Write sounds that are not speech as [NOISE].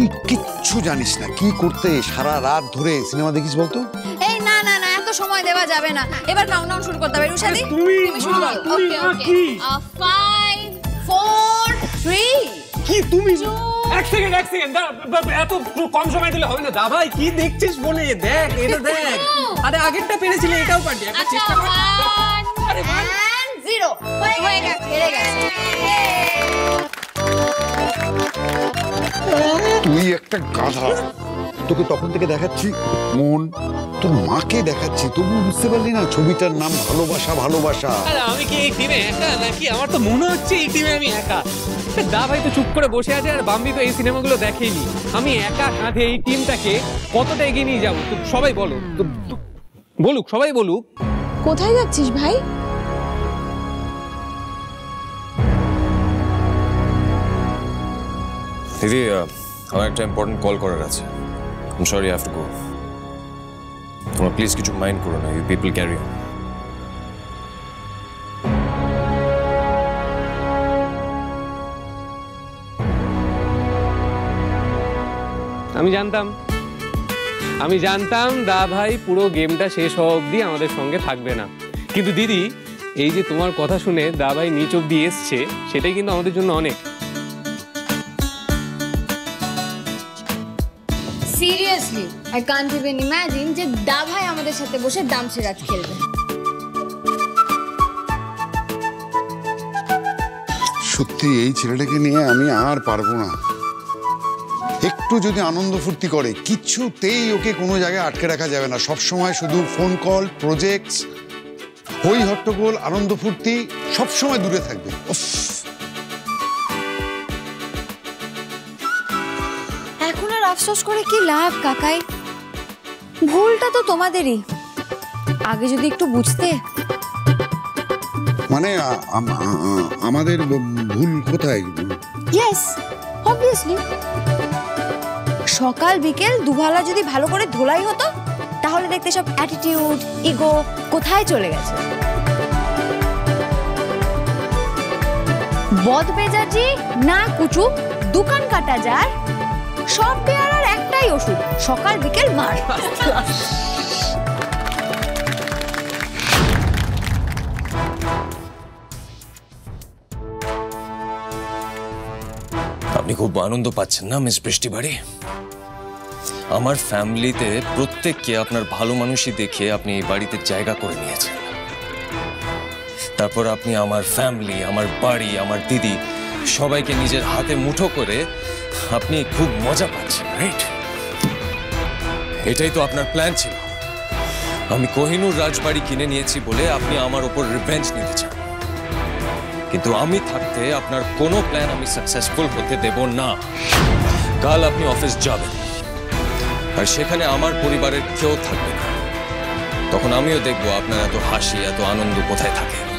তুই কিচ্ছু জানিস না। কি করতে সারা রাত ধরে সিনেমা দেখিস বলতো? এই না না না এত সময় দেওয়া যাবে না। এবার কাউন্টডাউন শুরু করতে হবে। রুশাদি তুমি, শুরু করো। ওকে ওকে। কি? ফাইভ ফোর থ্রি কি তুমি? এক সেকেন্ড এক সেকেন্ড এত কম সময় দিলে হবে না। দা ভাই কি দেখছিস ফোনে দেখ এটা [LAUGHS] দেখ। আরে আগেরটা পেরেছিলে এটাও পারবি একটা আচ্ছা চেষ্টা কর। আরে ভাই। এন্ড জিরো হয়ে গেছে হেরে গেছে। একটা গাধা। তোকে তখন থেকে দেখাচ্ছি? মন তোর মাকে দেখাচ্ছি। তবু বুঝতে পারলি না ছবিটার নাম ভালোবাসা ভালোবাসা। আরে আমি কি এই টিমে একা? নাকি আমার তো মনে হচ্ছে এই টিমে আমি একা? দা ভাই তো চুপ করে বসে আছে আর বাম্বি তো এই সিনেমাগুলো দেখেনি। আমি একা কাঁধে এই টিমটাকে কতটা এগিয়ে নিয়ে যাব? তো সবাই বলো। বলুক সবাই বলুক। কোথায় যাচ্ছিস ভাই? দিদি আমার একটা ইম্পর্টেন্ট কল করার আছে। I'm sorry have to go তোমরা প্লিজ কিছু মাইন্ড করো না ইউ পিপল ক্যারি আমি জানতাম। আমি জানতাম, দা ভাই পুরো গেমটা শেষ হওয়া অবধি আমাদের সঙ্গে থাকবে না। কিন্তু দিদি, এই যে তোমার কথা শুনে দা ভাই নিচ অব্দি এসছে, সেটাই কিন্তু আমাদের জন্য অনেক। Seriously I can't even imagine যে দা ভাই আমাদের সাথে বসে দাম সিরাজ খেলবে। সত্যি, এই ছেলেটাকে নিয়ে আমি আর পারব না। একটু যদি আনন্দ ফুর্তি করে কিচ্ছুতেই ওকে কোনো জায়গায় আটকে রাখা যাবে না। সব সময় শুধু ফোন কল প্রজেক্টস হই হট্টগোল, আনন্দ ফুর্তি, সবসময় দূরে থাকবে। আফসোস করে কি লাভ কাকাই? ভুলটা তো তোমাদেরই। আগে যদি একটু বুঝতে। মানে আমাদের ভুল কোথায়? ইয়েস অবভিয়াসলি সকাল বিকেল দুবেলা যদি ভালো করে ধোলাই হতো তাহলে দেখতে সব অ্যাটিটিউড ইগো কোথায় চলে গেছে? বদ মেজাজি না কুচু দোকান কাটা যার সব পেয়ারার একটাই ওষুধ, সকাল বিকেল মার। আপনি খুব আনন্দ পাচ্ছেন না, মিস বৃষ্টি বাড়ি আমার ফ্যামিলিতে প্রত্যেককে আপনার ভালো মানুষই দেখে আপনি এই বাড়িতে জায়গা করে নিয়েছেন। তারপর আপনি আমার ফ্যামিলি, আমার বাড়ি, আমার দিদি সবাইকে নিজের হাতে মুঠো করে আপনি খুব মজা পাচ্ছেন রাইট এটাই তো আপনার প্ল্যান ছিল। আমি কোহিনুর রাজবাড়ি কিনে নিয়েছি বলে আপনি আমার ওপর রিভেঞ্জ নিতে চান। কিন্তু আমি থাকতে আপনার কোনো প্ল্যান আমি সাকসেসফুল হতে দেব না। কাল আপনি অফিস যাবেন। আর সেখানে আমার পরিবারের কেউ থাকবে না। তখন আমিও দেখব আপনার এত হাসি, এত আনন্দ কোথায় থাকে।